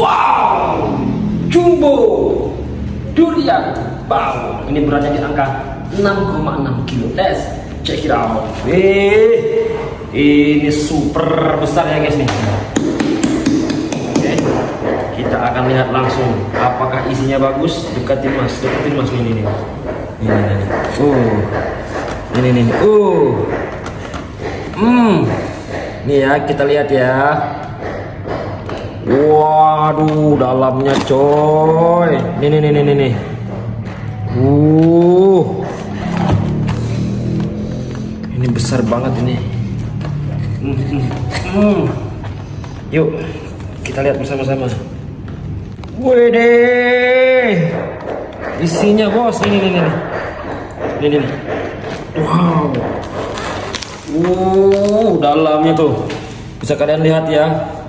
Wow, jumbo durian bau. Ini beratnya di angka 6,6 kilo. Let's check it out. Wih, ini super besar ya guys nih. Kita akan lihat langsung apakah isinya bagus. Dekatin mas, dekatin mas ini nih. Ini nih. Uh, ini nih. Uh, hmm, nih ya kita lihat ya. Waduh, dalamnya coy. Nih nih nih nih nih. Uh. Ini besar banget ini. Hmm, hmm, hmm. Yuk, kita lihat bersama-sama. Wede. Isinya bos, ini nih nih. nih. Ini. Wow. Uh, dalamnya tuh. Bisa kalian lihat ya.